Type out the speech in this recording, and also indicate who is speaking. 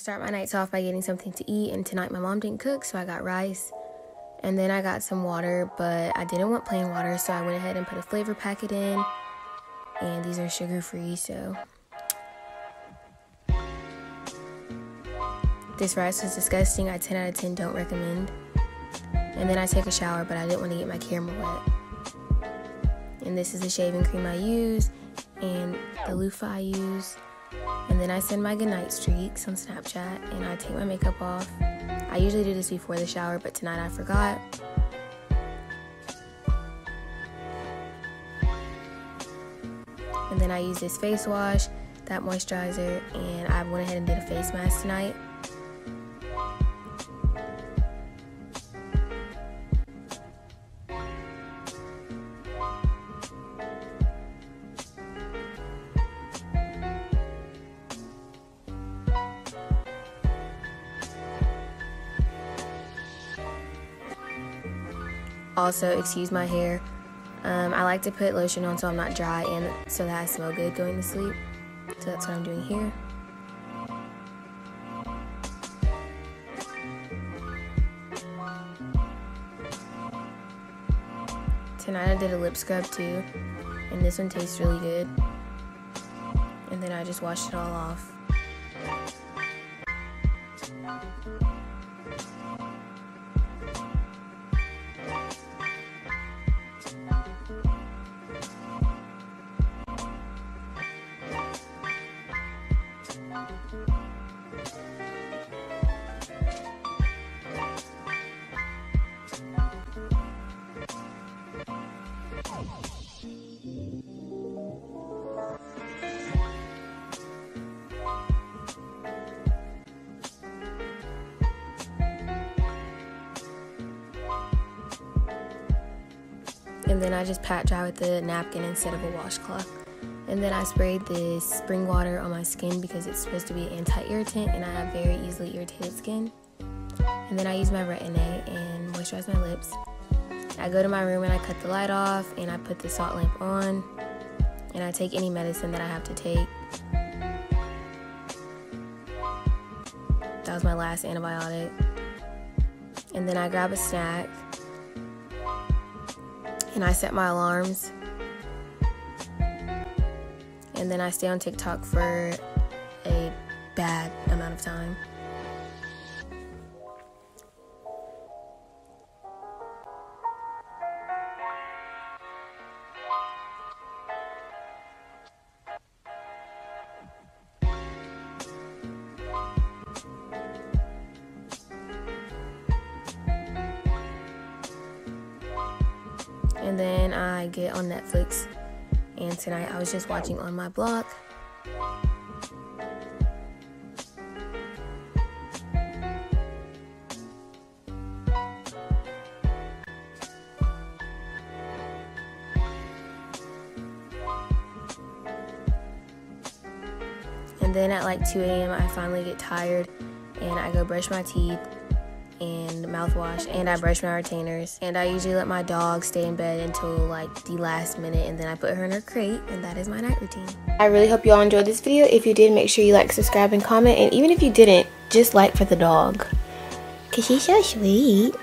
Speaker 1: start my nights off by getting something to eat, and tonight my mom didn't cook, so I got rice. And then I got some water, but I didn't want plain water, so I went ahead and put a flavor packet in. And these are sugar free, so. This rice was disgusting. I 10 out of 10 don't recommend. And then I take a shower, but I didn't want to get my camera wet. And this is the shaving cream I use and the loofah I use. And then I send my goodnight streaks on Snapchat and I take my makeup off. I usually do this before the shower, but tonight I forgot. And then I use this face wash, that moisturizer, and I went ahead and did a face mask tonight. Also, excuse my hair. Um, I like to put lotion on so I'm not dry and so that I smell good going to sleep. So that's what I'm doing here. Tonight I did a lip scrub too, and this one tastes really good. And then I just washed it all off. And then I just pat dry with a napkin instead of a washcloth. And then I sprayed this spring water on my skin because it's supposed to be anti-irritant and I have very easily irritated skin. And then I use my Retin-A and moisturize my lips. I go to my room and I cut the light off and I put the salt lamp on and I take any medicine that I have to take. That was my last antibiotic. And then I grab a snack and I set my alarms. And then I stay on TikTok for a bad amount of time. And then I get on Netflix. And tonight I was just watching On My Block. And then at like 2 a.m., I finally get tired and I go brush my teeth and mouthwash and I brush my retainers and I usually let my dog stay in bed until like the last minute and then I put her in her crate and that is my night routine. I really hope you all enjoyed this video. If you did, make sure you like, subscribe, and comment and even if you didn't, just like for the dog because she's so sweet.